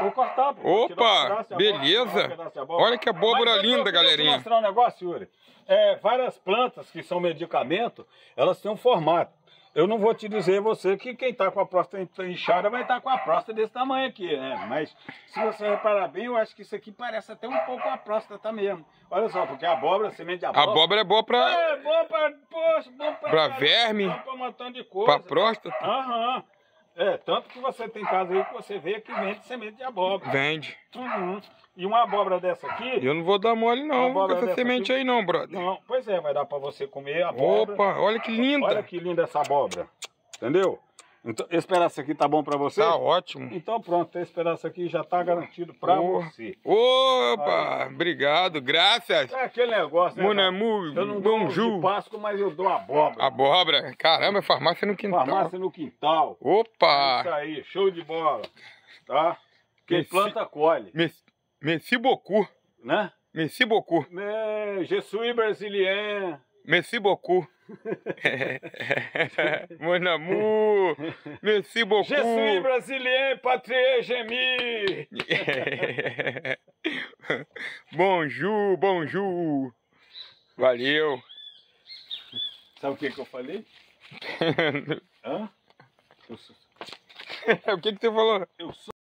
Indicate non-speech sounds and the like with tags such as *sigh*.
Vou cortar, pô. Vou um Opa, abóbora, beleza. um abóbora. Olha que abóbora Mas, linda, galerinha. Eu mostrar um negócio, Yuri. É, várias plantas que são medicamento, elas têm um formato. Eu não vou te dizer você que quem está com a próstata inchada vai estar com a próstata desse tamanho aqui, né? Mas se você reparar bem, eu acho que isso aqui parece até um pouco a próstata mesmo. Olha só, porque a abóbora, semente de A abóbora... abóbora é boa pra, É bom pra, poxa, bom pra, Pra verme, pra um montão de coisa. pra próstata. Aham. É, tanto que você tem casa aí que você vê que vende semente de abóbora. Vende. Uhum. E uma abóbora dessa aqui. Eu não vou dar mole não com essa semente aqui- aí não, brother. Não, pois é, vai dar pra você comer a abóbora. Opa, olha que Olha linda. que linda essa abóbora. Entendeu? Então, esse pedaço aqui tá bom pra você? Tá ótimo. Então pronto, esse pedaço aqui já tá garantido pra Oh. você. Opa, obrigado, graças. É aquele negócio, né? Mon cara? amour, Eu não dou um. Páscoa, mas eu dou abóbora. Abóbora, caramba, farmácia no quintal. Farmácia no quintal. Isso Opa, aí, show de bola. Tá? Quem planta, colhe. merci beaucoup, Né? merci beaucoup, É, Je suis brésilien. merci beaucoup. *laughs* Mon amour, merci beaucoup. Je suis brésilien, patrie gemi. *laughs* bonjour, bonjour. Valeu. Sabe o que, que eu falei? *laughs* Hã? Eu sou, o que que você falou? eu sou